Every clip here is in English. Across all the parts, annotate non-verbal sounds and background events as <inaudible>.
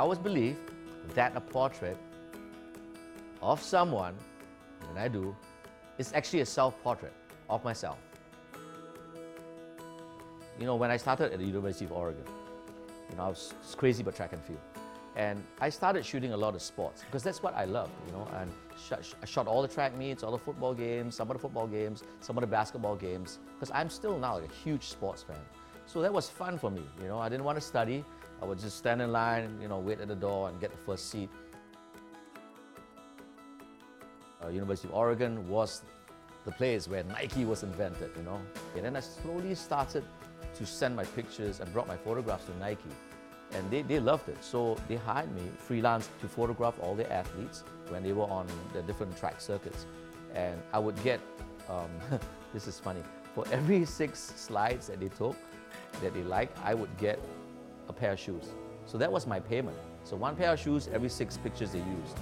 always believe that a portrait of someone, when I do, is actually a self-portrait of myself. You know, when I started at the University of Oregon, you know, I was crazy about track and field. And I started shooting a lot of sports because that's what I love, you know. And shot, I shot all the track meets, all the football games, some of the football games, some of the basketball games, because I'm still now a huge sports fan. So that was fun for me, you know. I didn't want to study. I would just stand in line, you know, wait at the door and get the first seat. Uh, University of Oregon was the place where Nike was invented, you know. And then I slowly started to send my pictures and brought my photographs to Nike and they, they loved it. So they hired me freelance to photograph all the athletes when they were on the different track circuits. And I would get, um, <laughs> this is funny, for every six slides that they took that they liked, I would get a pair of shoes. So that was my payment. So one pair of shoes every six pictures they used.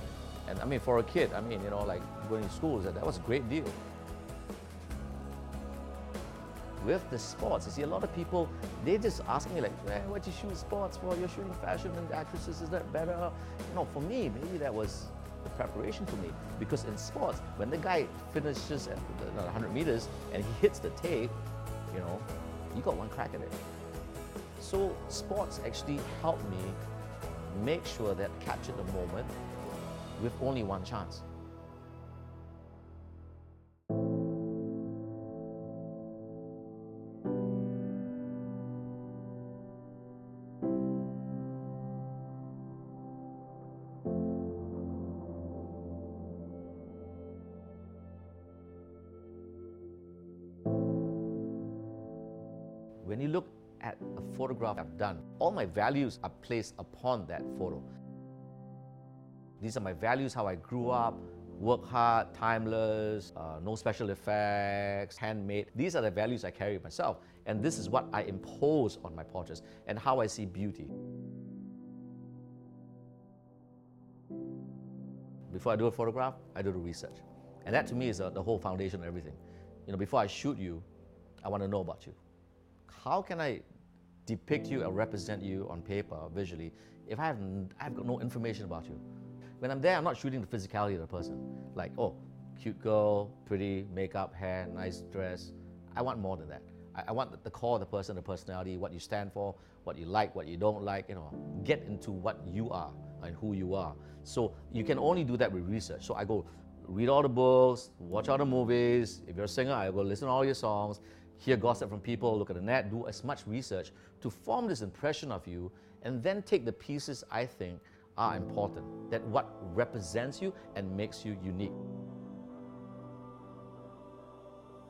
And I mean, for a kid, I mean, you know, like going to school, that that was a great deal with the sports. You see, a lot of people, they just ask me like, hey, what you shoot sports for? You're shooting fashion and actresses, is that better? You know, for me, maybe that was the preparation for me. Because in sports, when the guy finishes at 100 meters and he hits the tape, you know, you got one crack at it. So sports actually helped me make sure that I captured the moment with only one chance. Photograph I've done, all my values are placed upon that photo. These are my values, how I grew up, work hard, timeless, uh, no special effects, handmade. These are the values I carry myself. And this is what I impose on my portraits and how I see beauty. Before I do a photograph, I do the research. And that to me is uh, the whole foundation of everything. You know, before I shoot you, I want to know about you how can I depict you or represent you on paper visually if I have I've got no information about you? When I'm there, I'm not shooting the physicality of the person. Like, oh, cute girl, pretty, makeup, hair, nice dress. I want more than that. I, I want the core of the person, the personality, what you stand for, what you like, what you don't like, you know, get into what you are and who you are. So you can only do that with research. So I go read all the books, watch all the movies. If you're a singer, I go listen to all your songs, hear gossip from people, look at the net, do as much research to form this impression of you, and then take the pieces I think are important, that what represents you and makes you unique.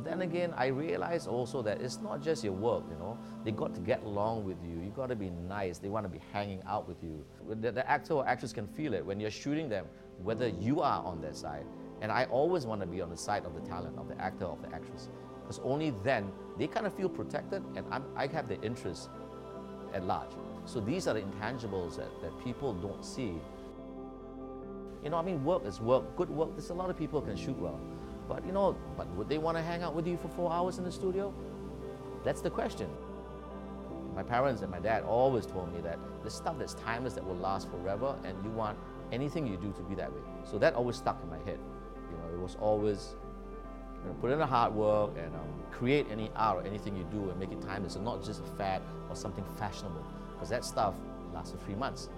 Then again, I realize also that it's not just your work, you know. They got to get along with you. You got to be nice. They want to be hanging out with you. The, the actor or actress can feel it when you're shooting them, whether you are on their side. And I always want to be on the side of the talent, of the actor, of the actress because only then they kind of feel protected and I'm, i have their interests at large. So these are the intangibles that, that people don't see. You know, I mean, work is work, good work. There's a lot of people can shoot well. But you know, but would they want to hang out with you for four hours in the studio? That's the question. My parents and my dad always told me that the stuff that's timeless that will last forever and you want anything you do to be that way. So that always stuck in my head. You know, it was always put in the hard work and um, create any art or anything you do and make it timeless and not just a fad or something fashionable because that stuff lasts for three months.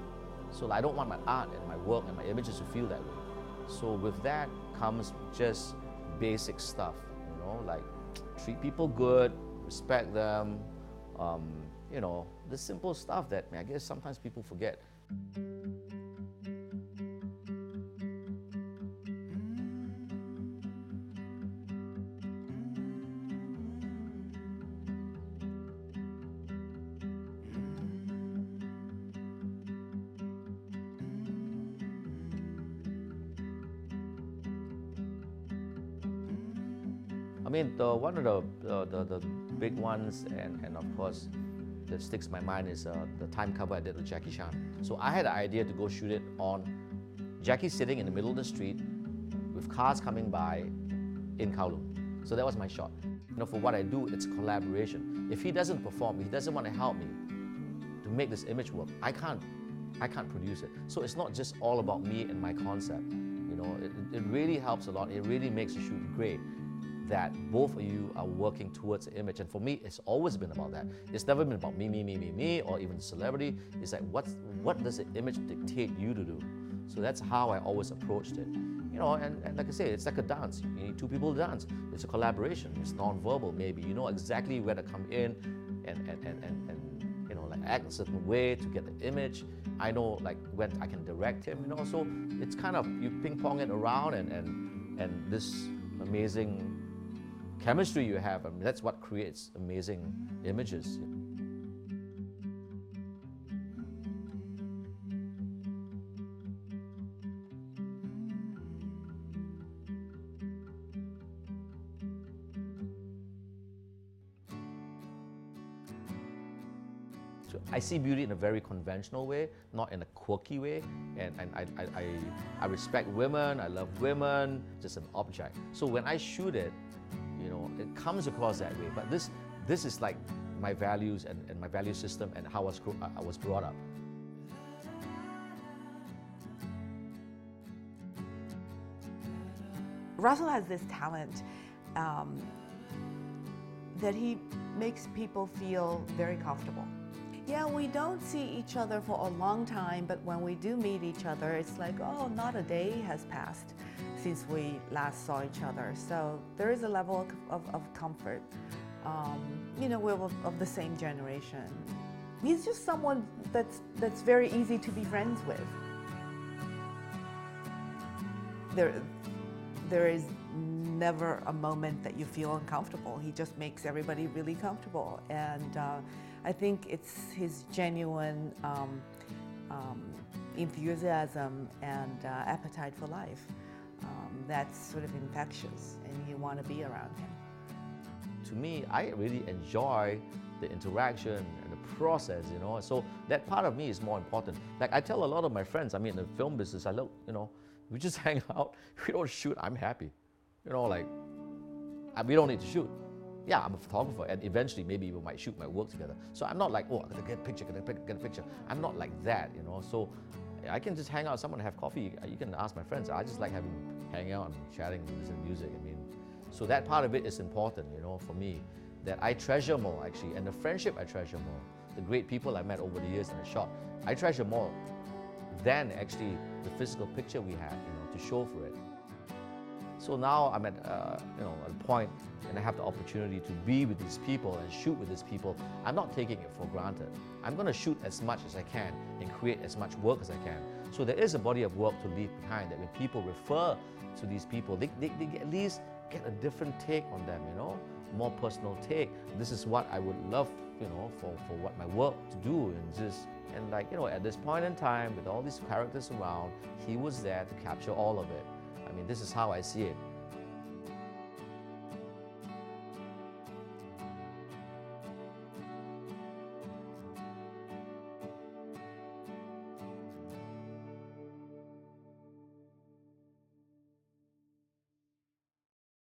So I don't want my art and my work and my images to feel that way. So with that comes just basic stuff, you know, like treat people good, respect them, um, you know, the simple stuff that I guess sometimes people forget. I mean, the, one of the, uh, the, the big ones, and, and of course, that sticks in my mind is uh, the time cover I did with Jackie Chan. So I had the idea to go shoot it on Jackie sitting in the middle of the street with cars coming by in Kowloon. So that was my shot. You know, for what I do, it's collaboration. If he doesn't perform, he doesn't want to help me to make this image work, I can't I can't produce it. So it's not just all about me and my concept. You know, it, it really helps a lot. It really makes the shoot great that both of you are working towards the image. And for me, it's always been about that. It's never been about me, me, me, me, me, or even celebrity. It's like, what's, what does the image dictate you to do? So that's how I always approached it. You know, and, and like I say, it's like a dance. You need two people to dance. It's a collaboration. It's non-verbal, maybe. You know exactly where to come in and, and, and, and, and you know, like act a certain way to get the image. I know like when I can direct him, you know. So it's kind of you ping pong it around and, and, and this amazing chemistry you have. I mean, that's what creates amazing images. I see beauty in a very conventional way, not in a quirky way. And, and I, I, I, I respect women, I love women, just an object. So when I shoot it, it comes across that way. But this, this is like my values and, and my value system and how I was, I was brought up. Russel has this talent um, that he makes people feel very comfortable. Yeah, we don't see each other for a long time, but when we do meet each other, it's like, oh, not a day has passed since we last saw each other. So there is a level of, of, comfort. Um, you know, we're of, of the same generation. He's just someone that's, that's very easy to be friends with. There, there is never a moment that you feel uncomfortable. He just makes everybody really comfortable. And uh, I think it's his genuine um, um, enthusiasm and uh, appetite for life um, that's sort of infectious, and you want to be around him. To me, I really enjoy the interaction and the process, you know. So that part of me is more important. Like I tell a lot of my friends, I mean, in the film business, I look, you know, we just <laughs> hang out, we don't shoot, I'm happy. You know, like, we don't need to shoot. Yeah, I'm a photographer, and eventually maybe we might shoot my work together. So I'm not like, oh, I gotta get a picture, gotta get a picture. I'm not like that, you know. So I can just hang out with someone and have coffee. You can ask my friends. I just like having hanging out and chatting and listening to music. I mean, so that part of it is important, you know, for me. That I treasure more actually, and the friendship I treasure more. The great people I met over the years in the shop, I treasure more than actually the physical picture we had, you know, to show for it. So now I'm at uh, you know a point, and I have the opportunity to be with these people and shoot with these people. I'm not taking it for granted. I'm going to shoot as much as I can and create as much work as I can. So there is a body of work to leave behind that when people refer to these people, they, they, they at least get a different take on them, you know, more personal take. This is what I would love, you know, for, for what my work to do and just and like you know at this point in time with all these characters around, he was there to capture all of it. I mean, this is how I see it.